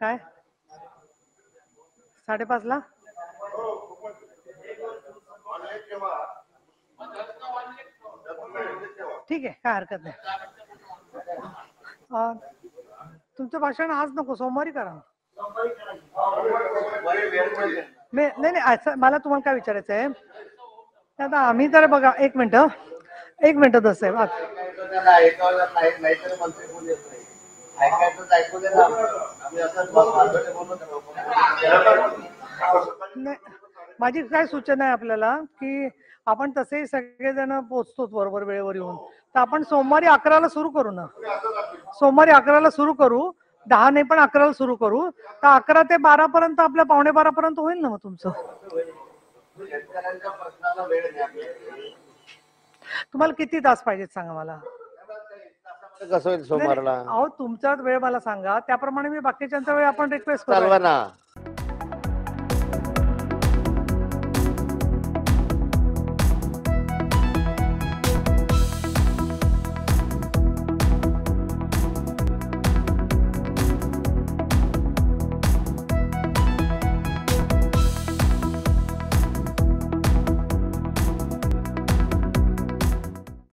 काय? साडेपाच ला ठीक आहे काय हरकत नाही. तुमचं भाषण आज नको सोमवारी करा. नाही नाही असं मला तुम्हाला काय विचारायचं आहे? आता आम्ही तर बघा एक मिनिट एक मिनिट दस आहे आज नाही माझी काय सूचना आहे आपल्याला की आपण तसेही सगळेजण पोचतोच बरोबर वेळेवर येऊन. तर आपण सोमवारी अकराला सुरू करू ना. सोमवारी अकराला सुरू करू दहा नाही पण अकराला सुरू करू. तर अकरा ते बारा पर्यंत आपल्या पावणे बारा पर्यंत होईल ना मग तुमचं? तुम्हाला किती तास पाहिजेत सांगा मला? कसं होईल सोमवारला? अहो तुमचा वेळ मला सांगा. त्याप्रमाणे मी बाकीच्यांचा वेळ आपण रिक्वेस्ट करू चालवा ना.